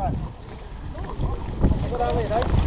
Đúng rồi. Đúng rồi. Đúng rồi. Đúng rồi.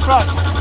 front.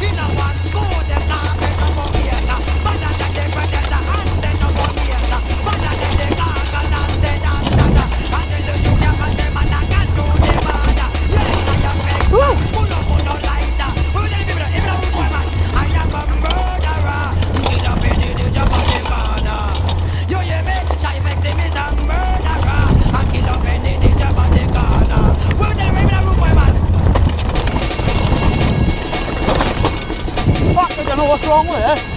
in a one school. know what's wrong with it.